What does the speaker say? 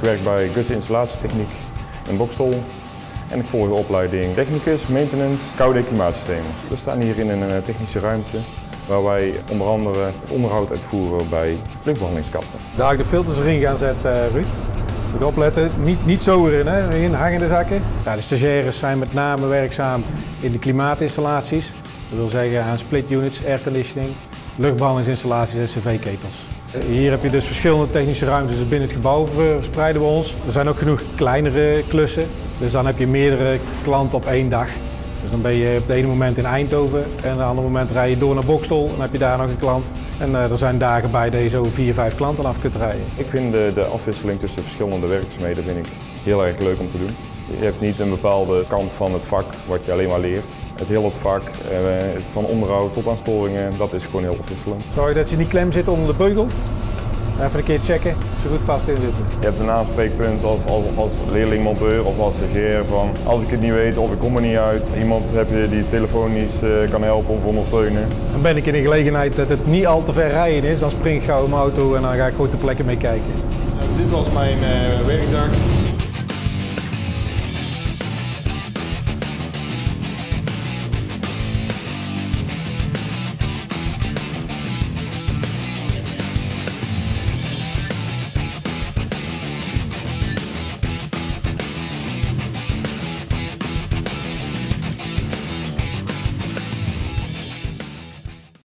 werk bij Guts Installatietechniek in Bokstel. En ik volg de opleiding Technicus, Maintenance, Koude Klimaatsystemen. We staan hier in een technische ruimte waar wij onder andere het onderhoud uitvoeren bij luchtbehandelingskasten. Daar ik de filters erin gaan zetten, Ruud. Moet opletten, niet, niet zo erin, hè? in hangende zakken. Ja, de stagiaires zijn met name werkzaam in de klimaatinstallaties. Dat wil zeggen aan split units, airconditioning, luchtbehandelingsinstallaties en cv-ketels. Hier heb je dus verschillende technische ruimtes binnen het gebouw verspreiden we ons. Er zijn ook genoeg kleinere klussen, dus dan heb je meerdere klanten op één dag. Dus dan ben je op het ene moment in Eindhoven en op het andere moment rij je door naar Bokstel en heb je daar nog een klant. En uh, er zijn dagen bij dat je zo vier, vijf klanten af kunt rijden. Ik vind de, de afwisseling tussen verschillende werkzaamheden vind ik heel erg leuk om te doen. Je hebt niet een bepaalde kant van het vak wat je alleen maar leert. Het hele vak, eh, van onderhoud tot aan storingen, dat is gewoon heel afwisselend. Zorg dat je niet klem zit onder de beugel. Even een keer checken, zo goed vast in zitten. Je hebt een aanspreekpunt als, als, als leerling-monteur of als stagiair van als ik het niet weet of ik kom er niet uit. Iemand heb je die telefonisch uh, kan helpen of ondersteunen. Dan ben ik in de gelegenheid dat het niet al te ver rijden is, dan spring ik gauw in mijn auto en dan ga ik gewoon ter plekke mee kijken. dit was mijn uh, werkdag.